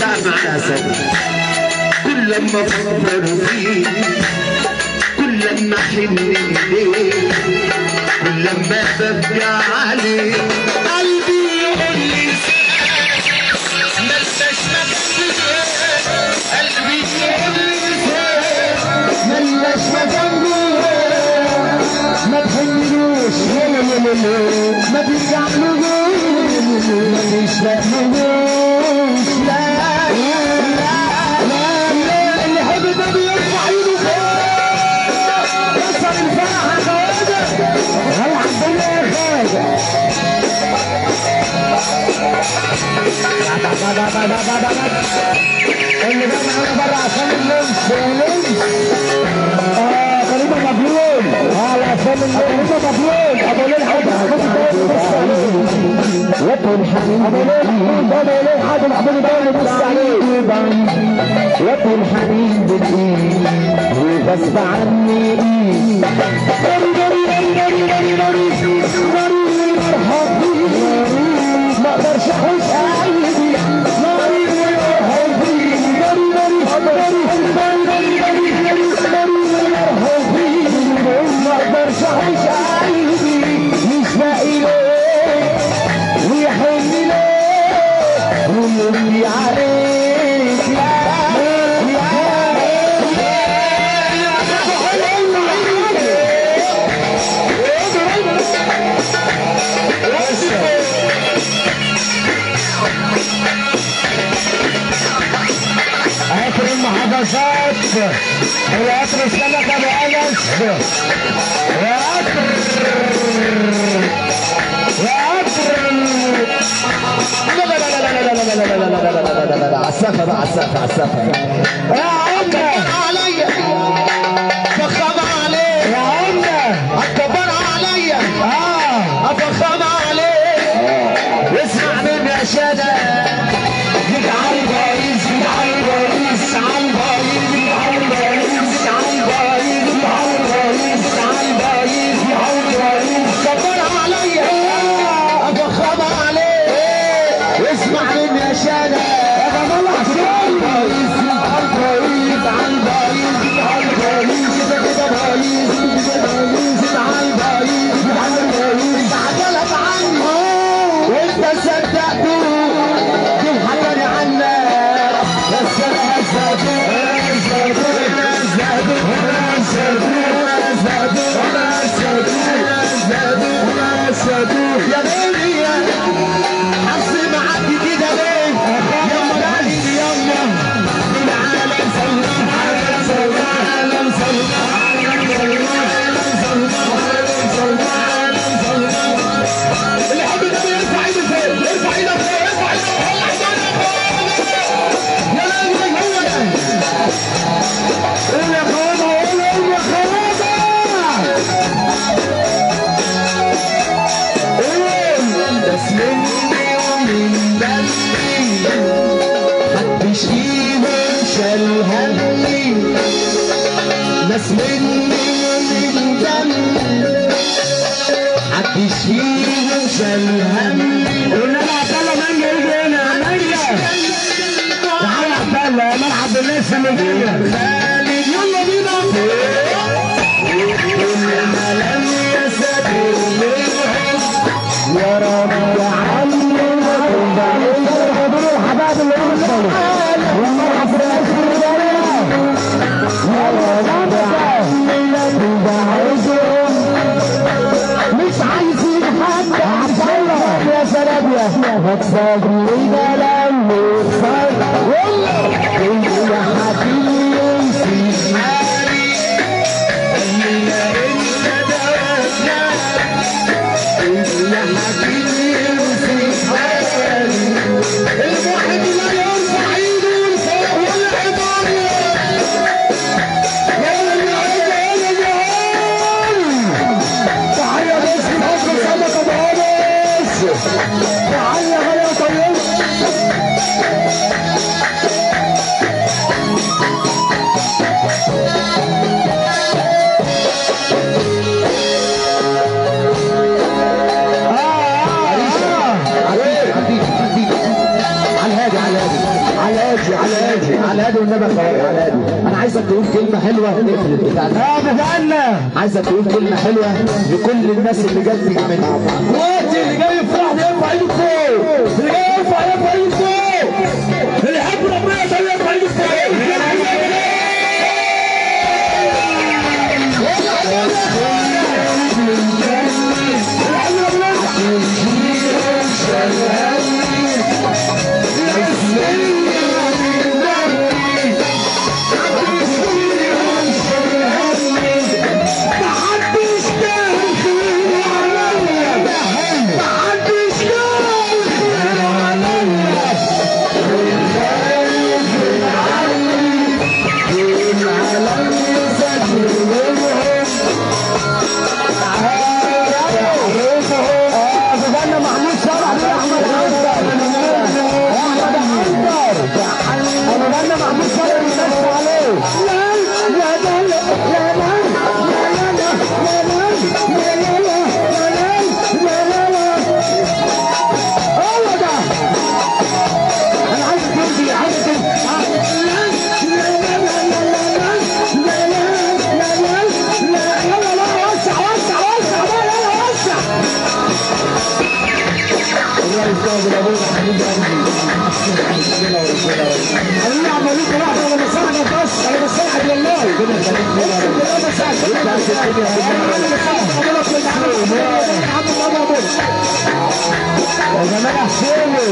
ساعة معانا سنة كل لما أفكر فيك كل لما احن اليك كل لما ببكى عليك قلبي يقول لي ملناش مكان قلبي يقول لي ملناش مكان ما تحنلوش ما ترجعلوش ما تشتاقلوش اللي جاب معانا بره عصام اللمس اللمس آه تقريبا مبلول آه العصام اللمس تقريبا مبلول ابو ليل حد ابو ليل حد محمود بص عليه وطن حنين بالإيد وغصب عني إيد مرحبا المحافظات وعطر السمك ابو انس وعطر وعطر لا لا لا لا لا لا لا لا لا لا لا لا لا لا لا لا على السقف بقى على السقف على السقف يا ومن دمي محدش فيهم شال همي قلنا له عبد الله مانجا يجي هنا عبد الله اللي جاية هادي والنبي خير على هادي أنا عايزك تقول كلمة حلوة. اقفل البتاع ده آه بتاعنا عايزك تقول كلمة حلوة لكل الناس اللي جت تجمعنا دلوقتي اللي جاي يفرح ده يرفع ايده فوق. اللي جاي يرفع يرفع ايده فوق. والله ربنا يخليك فينا يا رب أنا بساعدك أنا بساعدك يا جمال حسيني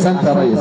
احسنت يا ريس